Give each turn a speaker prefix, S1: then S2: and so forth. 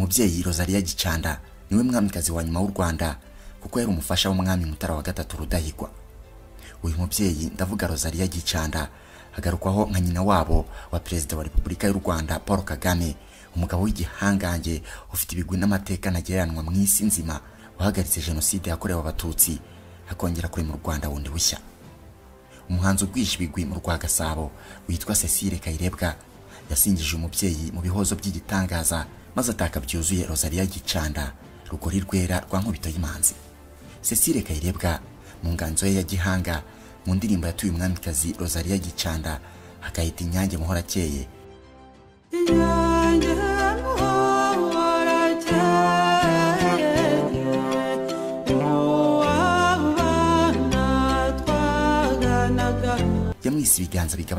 S1: mubyeyi Rosalia Gicanda ni we mwamikazi wa nyuma w'u Rwanda kuko yari umufasha w'umwami Mutara wa gatatu Rudahigwa. Uyu mubyeyi ndavuga Rosalia Gicanda hagarukwaho nka nyina wabo wa perezida wa Repubulika y'u Rwanda Paul Kagame umugabo w'igihangange ufite ibigwi n'amateka ntagereranwa mu isi nzima wahagaritse jenoside yakorewe abatutsi akongera kurema u Rwanda bundi bushya. Umuhanzi ugwisha ibigwi mu rwa Gasabo witwa Cecile Kayirebwa yasingije umubyeyi mu bihozo by'igitangaza maze ataka byuzuye Rosalia Gicanda rugori rwera rwa nkubito y'imanzi. Cecile Kayirebwa mu nganzo ye ya gihanga mu ndirimbo yatuye umwamikazi Rosalia Gicanda akayita inyange
S2: uw'abana twaganaga.
S1: Yamwise ibiganza bigaba